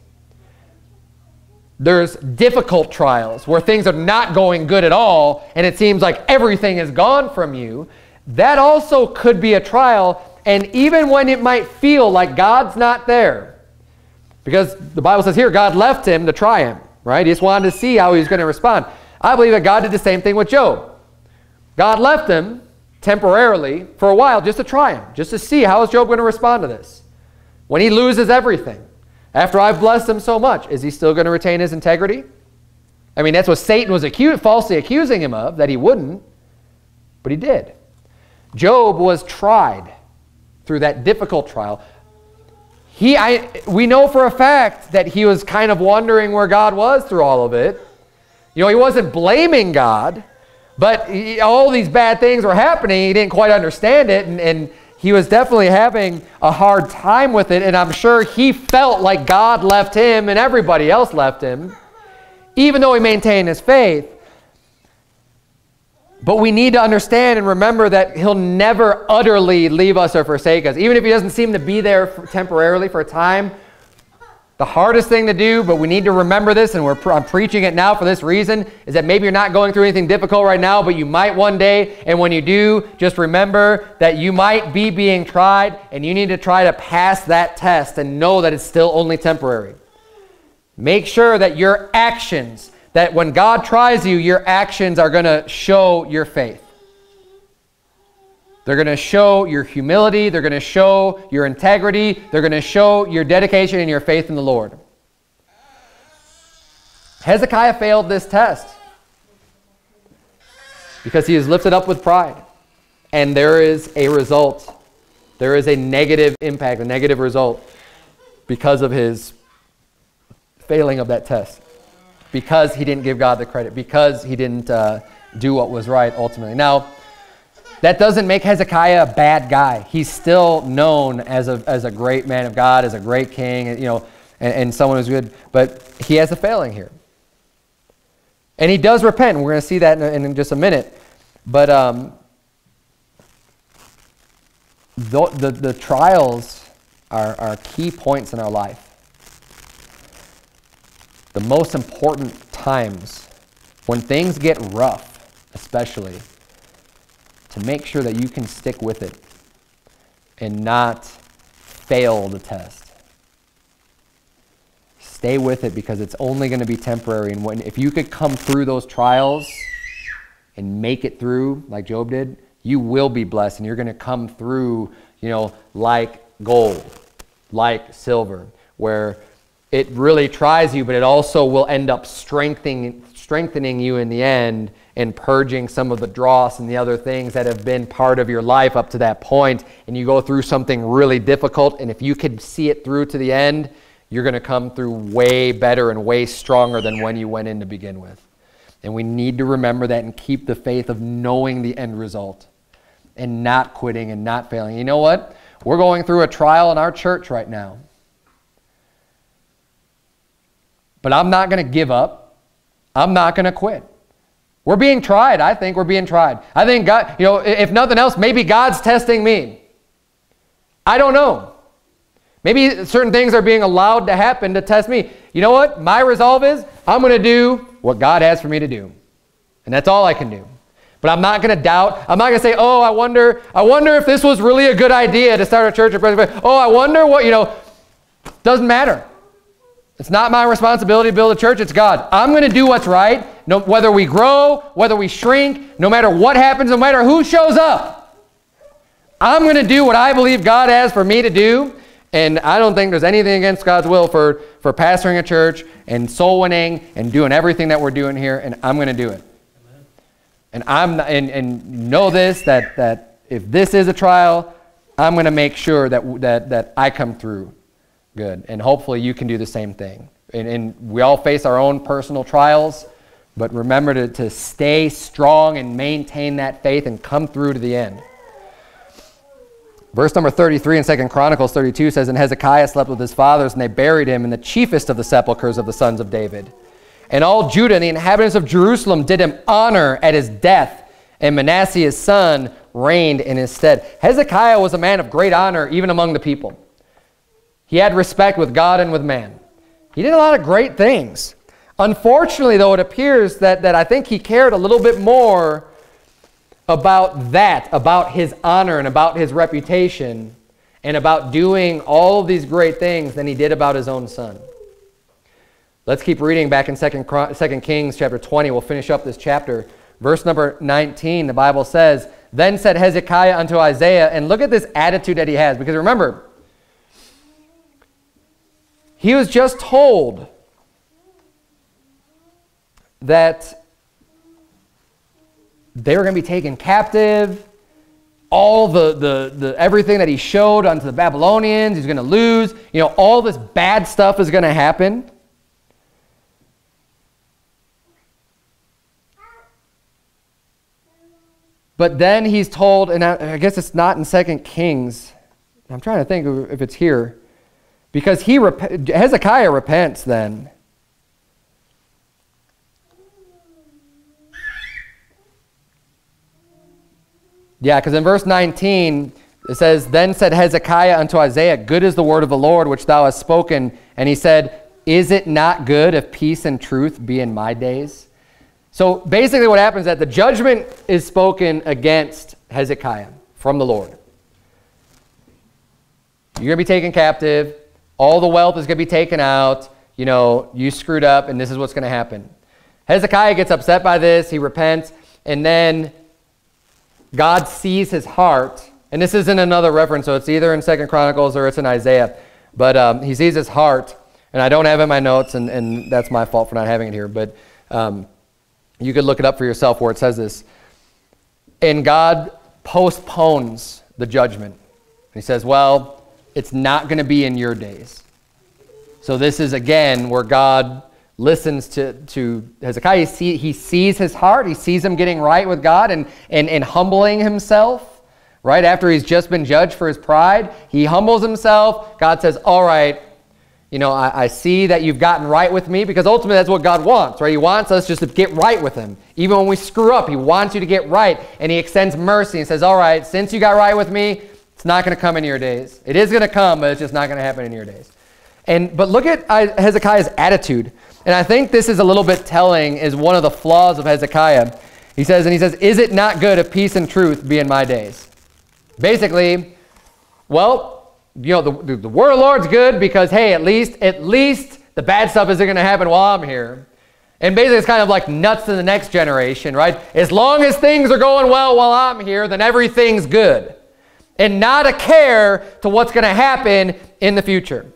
There's difficult trials where things are not going good at all and it seems like everything is gone from you. That also could be a trial. And even when it might feel like God's not there, because the Bible says here, God left him to try him right? He just wanted to see how he was going to respond. I believe that God did the same thing with Job. God left him temporarily for a while just to try him, just to see how is Job going to respond to this. When he loses everything, after I've blessed him so much, is he still going to retain his integrity? I mean, that's what Satan was falsely accusing him of, that he wouldn't, but he did. Job was tried through that difficult trial he, I, we know for a fact that he was kind of wondering where God was through all of it. You know, he wasn't blaming God, but he, all these bad things were happening. He didn't quite understand it, and, and he was definitely having a hard time with it. And I'm sure he felt like God left him and everybody else left him, even though he maintained his faith. But we need to understand and remember that he'll never utterly leave us or forsake us. Even if he doesn't seem to be there for temporarily for a time, the hardest thing to do, but we need to remember this, and we're, I'm preaching it now for this reason, is that maybe you're not going through anything difficult right now, but you might one day. And when you do, just remember that you might be being tried, and you need to try to pass that test and know that it's still only temporary. Make sure that your actions that when God tries you, your actions are going to show your faith. They're going to show your humility. They're going to show your integrity. They're going to show your dedication and your faith in the Lord. Hezekiah failed this test because he is lifted up with pride. And there is a result. There is a negative impact, a negative result because of his failing of that test because he didn't give God the credit, because he didn't uh, do what was right ultimately. Now, that doesn't make Hezekiah a bad guy. He's still known as a, as a great man of God, as a great king, you know, and, and someone who's good, but he has a failing here. And he does repent. We're going to see that in, in just a minute. But um, the, the, the trials are, are key points in our life the most important times, when things get rough, especially, to make sure that you can stick with it and not fail the test. Stay with it because it's only going to be temporary. And when, if you could come through those trials and make it through, like Job did, you will be blessed and you're going to come through, you know, like gold, like silver, where it really tries you, but it also will end up strengthening, strengthening you in the end and purging some of the dross and the other things that have been part of your life up to that point. And you go through something really difficult, and if you can see it through to the end, you're going to come through way better and way stronger than when you went in to begin with. And we need to remember that and keep the faith of knowing the end result and not quitting and not failing. You know what? We're going through a trial in our church right now. But I'm not going to give up. I'm not going to quit. We're being tried. I think we're being tried. I think God, you know, if nothing else, maybe God's testing me. I don't know. Maybe certain things are being allowed to happen to test me. You know what? My resolve is I'm going to do what God has for me to do. And that's all I can do. But I'm not going to doubt. I'm not going to say, oh, I wonder, I wonder if this was really a good idea to start a church. Or present. Oh, I wonder what, you know, doesn't matter. It's not my responsibility to build a church. It's God. I'm going to do what's right. No, whether we grow, whether we shrink, no matter what happens, no matter who shows up. I'm going to do what I believe God has for me to do. And I don't think there's anything against God's will for, for pastoring a church and soul winning and doing everything that we're doing here. And I'm going to do it. And I'm and, and know this that that if this is a trial, I'm going to make sure that that that I come through good. And hopefully you can do the same thing. And, and we all face our own personal trials, but remember to, to stay strong and maintain that faith and come through to the end. Verse number 33 in 2 Chronicles 32 says, And Hezekiah slept with his fathers, and they buried him in the chiefest of the sepulchres of the sons of David. And all Judah and the inhabitants of Jerusalem did him honor at his death, and Manasseh his son reigned in his stead. Hezekiah was a man of great honor even among the people. He had respect with God and with man. He did a lot of great things. Unfortunately, though, it appears that, that I think he cared a little bit more about that, about his honor and about his reputation, and about doing all of these great things than he did about his own son. Let's keep reading back in 2 Kings chapter 20. We'll finish up this chapter. Verse number 19, the Bible says, Then said Hezekiah unto Isaiah, and look at this attitude that he has, because remember, he was just told that they were going to be taken captive. All the, the, the everything that he showed unto the Babylonians, he's going to lose. You know, all this bad stuff is going to happen. But then he's told, and I, I guess it's not in Second Kings. I'm trying to think if it's here. Because he rep- Hezekiah repents then. Yeah, because in verse 19, it says, Then said Hezekiah unto Isaiah, Good is the word of the Lord which thou hast spoken. And he said, Is it not good if peace and truth be in my days? So basically what happens is that the judgment is spoken against Hezekiah from the Lord. You're going to be taken captive. All the wealth is going to be taken out. You know, you screwed up and this is what's going to happen. Hezekiah gets upset by this. He repents. And then God sees his heart. And this isn't another reference, so it's either in Second Chronicles or it's in Isaiah. But um, he sees his heart. And I don't have it in my notes, and, and that's my fault for not having it here. But um, you could look it up for yourself where it says this. And God postpones the judgment. He says, Well, it's not going to be in your days. So this is again where God listens to, to Hezekiah. He, he sees his heart. He sees him getting right with God and, and, and humbling himself. Right after he's just been judged for his pride, he humbles himself. God says, All right, you know, I, I, see that you've gotten right with me because ultimately that's what God wants, right? He wants us just to get right with him. Even when we screw up, he wants you to get right. And he extends mercy and says, all right, since you got right with me, it's not going to come in your days. It is going to come, but it's just not going to happen in your days. And But look at Hezekiah's attitude. And I think this is a little bit telling is one of the flaws of Hezekiah. He says, and he says, is it not good if peace and truth be in my days? Basically, well, you know, the, the word of the Lord's good because, hey, at least, at least the bad stuff isn't going to happen while I'm here. And basically, it's kind of like nuts to the next generation, right? As long as things are going well while I'm here, then everything's good. And not a care to what's going to happen in the future.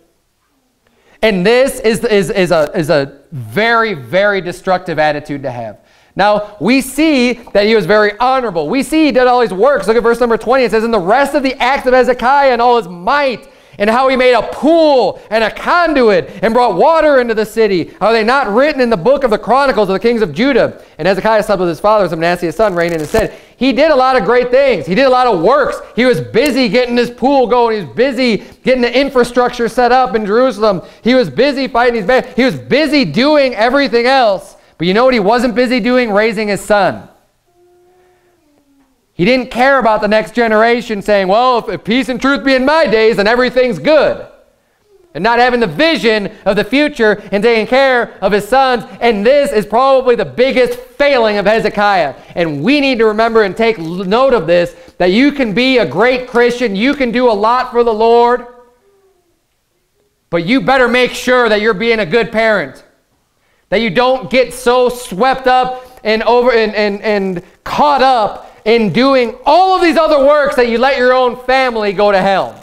And this is, is, is, a, is a very, very destructive attitude to have. Now, we see that he was very honorable. We see he did all his works. Look at verse number 20. It says, In the rest of the acts of Hezekiah and all his might, and how he made a pool and a conduit and brought water into the city. Are they not written in the book of the Chronicles of the kings of Judah? And Hezekiah slept with his fathers, and Manasseh his son reigned his stead. He did a lot of great things. He did a lot of works. He was busy getting his pool going. He was busy getting the infrastructure set up in Jerusalem. He was busy fighting these battles. He was busy doing everything else. But you know what he wasn't busy doing? Raising his son. He didn't care about the next generation saying, well, if, if, peace and truth be in my days, then everything's good. And not having the vision of the future and taking care of his sons. And this is probably the biggest failing of Hezekiah. And we need to remember and take note of this, that you can be a great Christian. You can do a lot for the Lord. But you better make sure that you're being a good parent. That you don't get so swept up and over and, and, and caught up in doing all of these other works that you let your own family go to hell.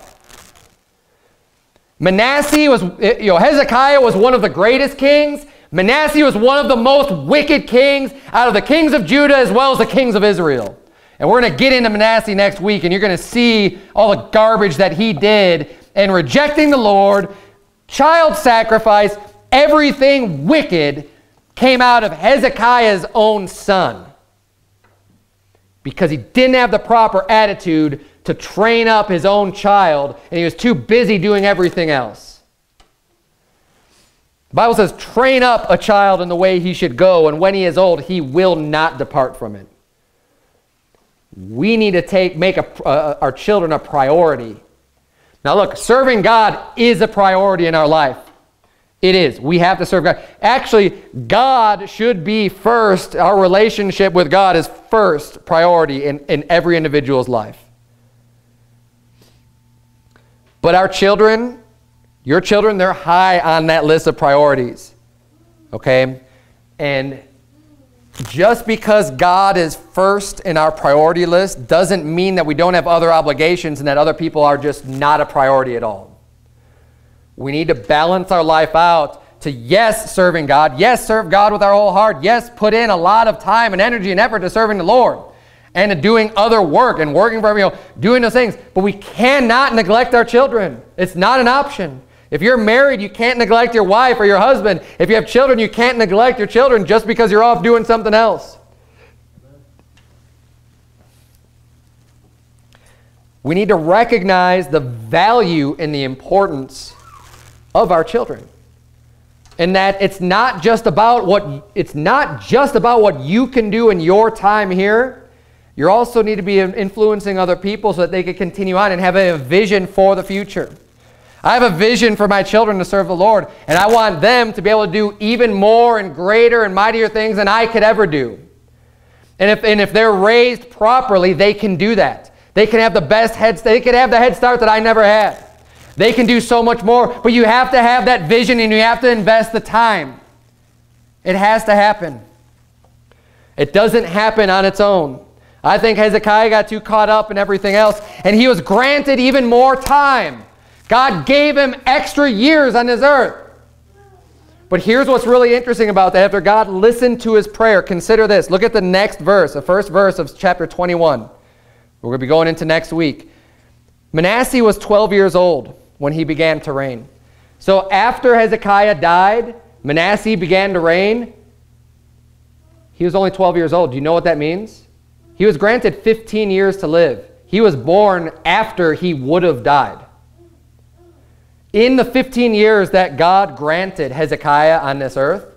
Manasseh was, eh, you know, Hezekiah was one of the greatest kings. Manasseh was one of the most wicked kings out of the kings of Judah as well as the kings of Israel. And we're going to get into Manasseh next week, and you're going to see all the garbage that he did and rejecting the Lord, child sacrifice, everything wicked came out of Hezekiah's own son because he didn't have the proper attitude to train up his own child, and he was too busy doing everything else. The Bible says, train up a child in the way he should go, and when he is old, he will not depart from it. We need to take, make a, uh, our children a priority. Now look, serving God is a priority in our life. It is. We have to serve God. Actually, God should be first. Our relationship with God is first priority in, in every individual's life. But our children, your children, they're high on that list of priorities. Okay? And just because God is first in our priority list doesn't mean that we don't have other obligations and that other people are just not a priority at all. We need to balance our life out to yes, serving God. Yes, serve God with our whole heart. Yes, put in a lot of time and energy and effort to serving the Lord and to doing other work and working for, know, doing those things. But we cannot neglect our children. It's not an option. If you're married, you can't neglect your wife or your husband. If you have children, you can't neglect your children just because you're off doing something else. We need to recognize the value and the importance of our children. And that it's not just about what it's not just about what you can do in your time here. You also need to be influencing other people so that they can continue on and have a vision for the future. I have a vision for my children to serve the Lord, and I want them to be able to do even more and greater and mightier things than I could ever do. And if, and if they're raised properly, they can do that. They can have the best head, they can have the head start that I never had. They can do so much more, but you have to have that vision and you have to invest the time. It has to happen. It doesn't happen on its own. I think Hezekiah got too caught up in everything else, and he was granted even more time. God gave him extra years on this earth. But here's what's really interesting about that. After God listened to his prayer, consider this. Look at the next verse, the first verse of chapter 21. We're going to be going into next week. Manasseh was 12 years old when he began to reign. So after Hezekiah died, Manasseh began to reign. He was only 12 years old. Do you know what that means? He was granted 15 years to live. He was born after he would have died. In the 15 years that God granted Hezekiah on this earth,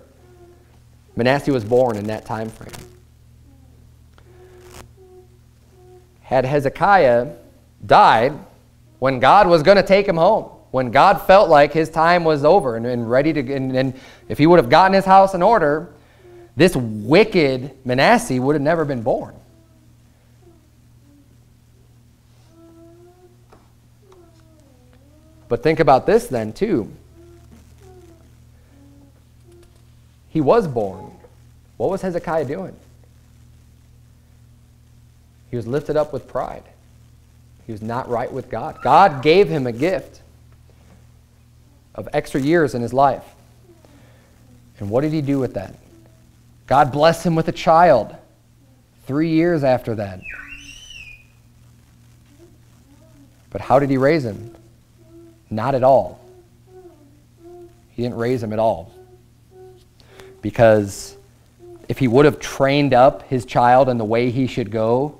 Manasseh was born in that time frame. Had Hezekiah died, when God was going to take him home, when God felt like his time was over and, and ready to, and, and if he would have gotten his house in order, this wicked Manasseh would have never been born. But think about this then, too. He was born. What was Hezekiah doing? He was lifted up with pride. He was not right with God. God gave him a gift of extra years in his life. And what did he do with that? God blessed him with a child three years after that. But how did he raise him? Not at all. He didn't raise him at all. Because if he would have trained up his child in the way he should go,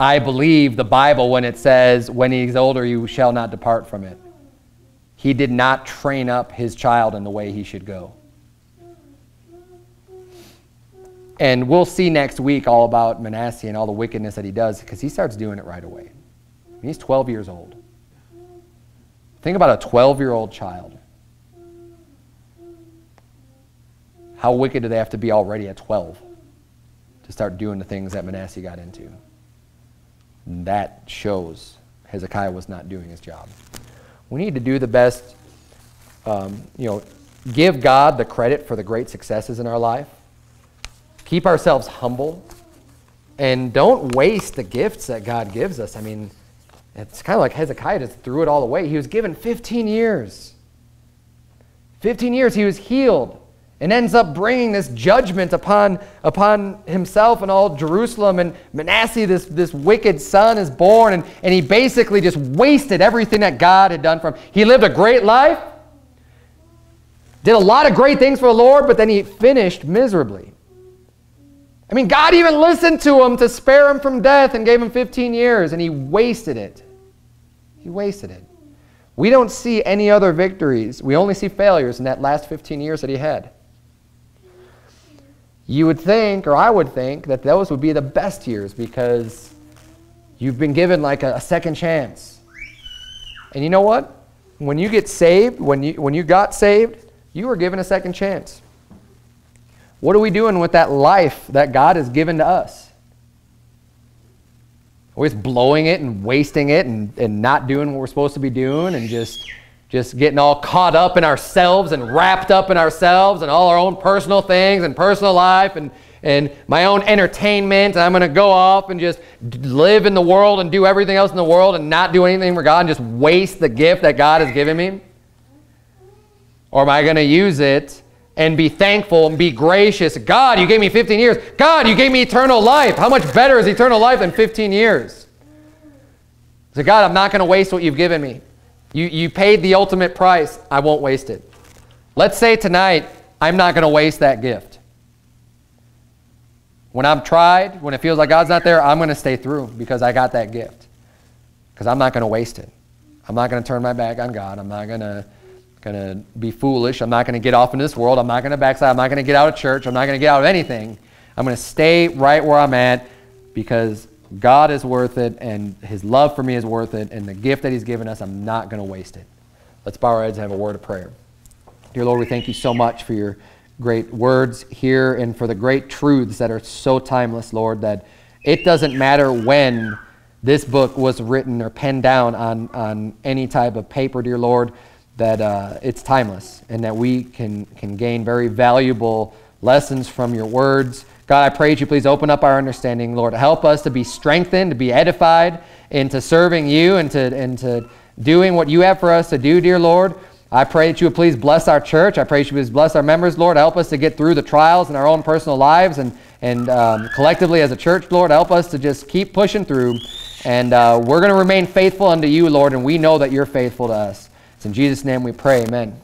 I believe the Bible when it says, when he's older, you shall not depart from it. He did not train up his child in the way he should go. And we'll see next week all about Manasseh and all the wickedness that he does because he starts doing it right away. He's 12 years old. Think about a 12 year old child. How wicked do they have to be already at 12 to start doing the things that Manasseh got into? That shows Hezekiah was not doing his job. We need to do the best, um, you know, give God the credit for the great successes in our life keep ourselves humble, and don't waste the gifts that God gives us. I mean, it's kind of like Hezekiah just threw it all away. He was given 15 years. 15 years he was healed and ends up bringing this judgment upon, upon himself and all Jerusalem. And Manasseh, this, this wicked son, is born, and, and he basically just wasted everything that God had done for him. He lived a great life, did a lot of great things for the Lord, but then he finished miserably. I mean, God even listened to him to spare him from death and gave him 15 years, and he wasted it. He wasted it. We don't see any other victories. We only see failures in that last 15 years that he had. You would think, or I would think, that those would be the best years because you've been given like a, a second chance. And you know what? When you get saved, when you, when you got saved, you were given a second chance. What are we doing with that life that God has given to us? We're just blowing it and wasting it and, and not doing what we're supposed to be doing and just, just getting all caught up in ourselves and wrapped up in ourselves and all our own personal things and personal life and, and my own entertainment. And I'm going to go off and just live in the world and do everything else in the world and not do anything for God and just waste the gift that God has given me? Or am I going to use it and be thankful and be gracious. God, you gave me 15 years. God, you gave me eternal life. How much better is eternal life than 15 years? So, God, I'm not going to waste what you've given me. You, you paid the ultimate price. I won't waste it. Let's say tonight, I'm not going to waste that gift. When I'm tried, when it feels like God's not there, I'm going to stay through because I got that gift. Because I'm not going to waste it. I'm not going to turn my back on God. I'm not going to going to be foolish. I'm not going to get off into this world. I'm not going to backslide. I'm not going to get out of church. I'm not going to get out of anything. I'm going to stay right where I'm at because God is worth it and His love for me is worth it. And the gift that He's given us, I'm not going to waste it. Let's bow our heads and have a word of prayer. Dear Lord, we thank you so much for your great words here and for the great truths that are so timeless, Lord, that it doesn't matter when this book was written or penned down on, on any type of paper, dear Lord that uh, it's timeless and that we can, can gain very valuable lessons from your words. God, I pray that you please open up our understanding, Lord. Help us to be strengthened, to be edified into serving you and to, and to doing what you have for us to do, dear Lord. I pray that you would please bless our church. I pray that you would bless our members, Lord. Help us to get through the trials in our own personal lives and, and um, collectively as a church, Lord. Help us to just keep pushing through. And uh, we're going to remain faithful unto you, Lord, and we know that you're faithful to us. It's in Jesus' name we pray. Amen.